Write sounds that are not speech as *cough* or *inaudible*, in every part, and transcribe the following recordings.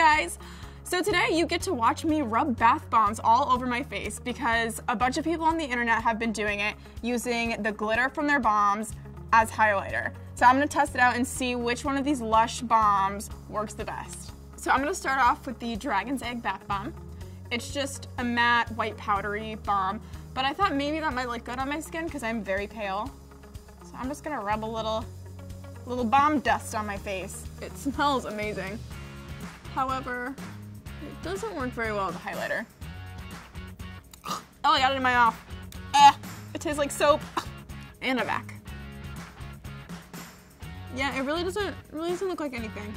guys! So today you get to watch me rub bath bombs all over my face because a bunch of people on the internet have been doing it using the glitter from their bombs as highlighter. So I'm gonna test it out and see which one of these Lush bombs works the best. So I'm gonna start off with the Dragon's Egg Bath Bomb. It's just a matte white powdery bomb, but I thought maybe that might look good on my skin because I'm very pale. So I'm just gonna rub a little, little bomb dust on my face. It smells amazing. However, it doesn't work very well with a highlighter. Oh, I got it in my mouth. Eh, it tastes like soap. And I'm back. Yeah, it really doesn't, really doesn't look like anything.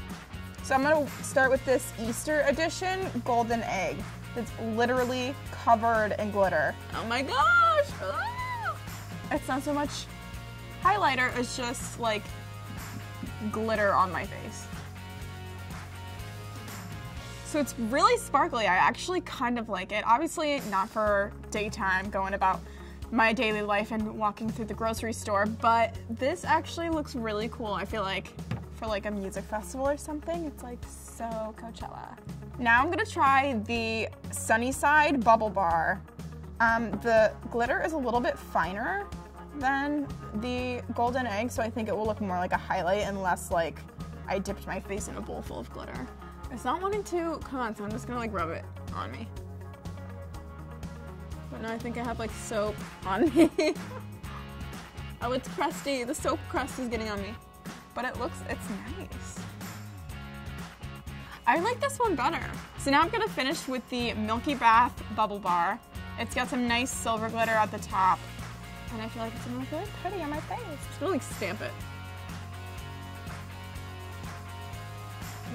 So I'm gonna start with this Easter edition golden egg. It's literally covered in glitter. Oh my gosh! Ah! It's not so much highlighter, it's just like glitter on my face. So it's really sparkly. I actually kind of like it. Obviously not for daytime, going about my daily life and walking through the grocery store, but this actually looks really cool. I feel like for like a music festival or something, it's like so Coachella. Now I'm gonna try the Sunnyside Bubble Bar. Um, the glitter is a little bit finer than the golden egg, so I think it will look more like a highlight and less like I dipped my face in a bowl full of glitter. It's not wanting to come on, so I'm just gonna like rub it on me. But now I think I have like soap on me. *laughs* oh, it's crusty. The soap crust is getting on me. But it looks, it's nice. I like this one better. So now I'm gonna finish with the Milky Bath Bubble Bar. It's got some nice silver glitter at the top. And I feel like it's gonna look really pretty on my face. Just gonna like stamp it.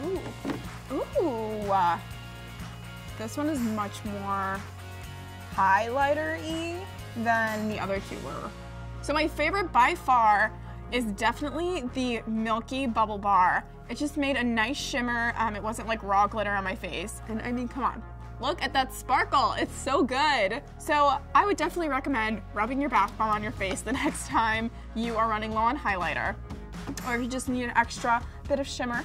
Ooh. Uh, this one is much more highlighter-y than the other two were. So my favorite by far is definitely the Milky Bubble Bar. It just made a nice shimmer. Um, it wasn't like raw glitter on my face. And I mean, come on. Look at that sparkle. It's so good. So I would definitely recommend rubbing your bath bomb on your face the *laughs* next time you are running low on highlighter. Or if you just need an extra bit of shimmer